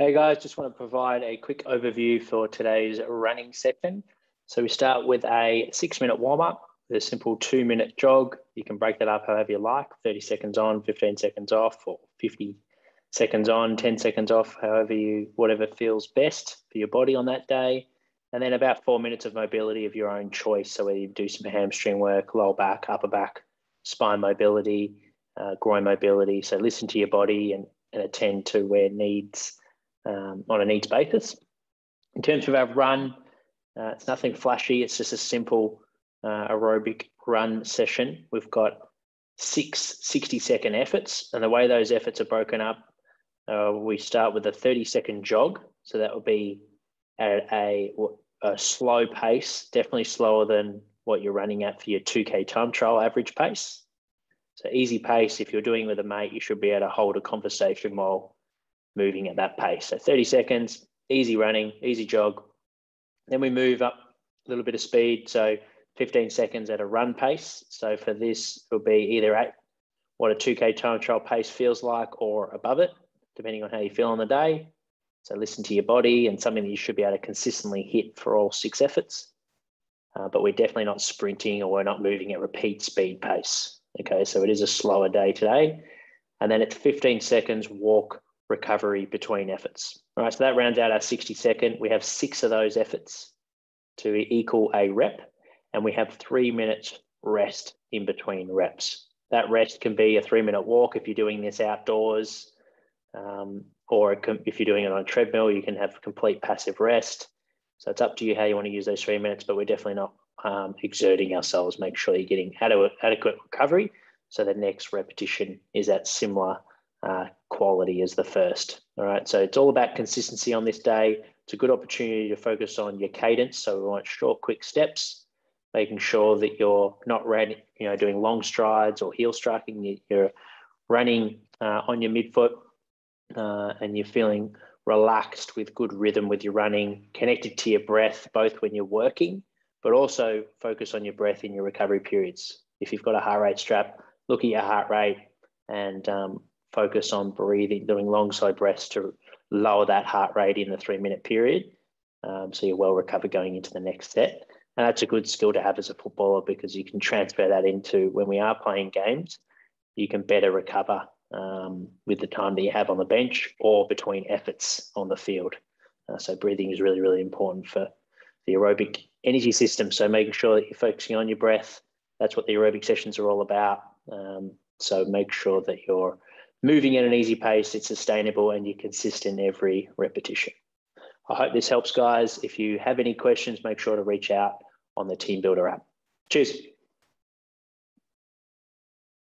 Hey guys, just want to provide a quick overview for today's running session. So we start with a six minute warm up, with a simple two minute jog. You can break that up however you like 30 seconds on, 15 seconds off, or 50 seconds on, 10 seconds off, however you, whatever feels best for your body on that day. And then about four minutes of mobility of your own choice. So whether you do some hamstring work, lower back, upper back, spine mobility, uh, groin mobility. So listen to your body and, and attend to where needs um, on a needs basis. In terms of our run, uh, it's nothing flashy. It's just a simple uh, aerobic run session. We've got six 60 second efforts. And the way those efforts are broken up, uh, we start with a 30 second jog. So that would be at a, a slow pace, definitely slower than what you're running at for your 2K time trial average pace. So easy pace. If you're doing with a mate, you should be able to hold a conversation while moving at that pace. So 30 seconds, easy running, easy jog. Then we move up a little bit of speed. So 15 seconds at a run pace. So for this, it'll be either at what a 2K time trial pace feels like or above it, depending on how you feel on the day. So listen to your body and something that you should be able to consistently hit for all six efforts. Uh, but we're definitely not sprinting or we're not moving at repeat speed pace. Okay, so it is a slower day today. And then at 15 seconds, walk recovery between efforts. All right, so that rounds out our 60 second. We have six of those efforts to equal a rep, and we have three minutes rest in between reps. That rest can be a three minute walk if you're doing this outdoors, um, or if you're doing it on a treadmill, you can have complete passive rest. So it's up to you how you want to use those three minutes, but we're definitely not um, exerting ourselves. Make sure you're getting adequate, adequate recovery so the next repetition is at similar uh, quality as the first. All right. So it's all about consistency on this day. It's a good opportunity to focus on your cadence. So we want short, quick steps, making sure that you're not running, you know, doing long strides or heel striking. You're running uh, on your midfoot uh, and you're feeling relaxed with good rhythm with your running, connected to your breath, both when you're working, but also focus on your breath in your recovery periods. If you've got a heart rate strap, look at your heart rate and um, focus on breathing, doing long side breaths to lower that heart rate in the three minute period. Um, so you're well recovered going into the next set. And that's a good skill to have as a footballer because you can transfer that into when we are playing games, you can better recover um, with the time that you have on the bench or between efforts on the field. Uh, so breathing is really, really important for the aerobic energy system. So making sure that you're focusing on your breath. That's what the aerobic sessions are all about. Um, so make sure that you're moving at an easy pace, it's sustainable, and you're consistent every repetition. I hope this helps, guys. If you have any questions, make sure to reach out on the TeamBuildr app. Cheers.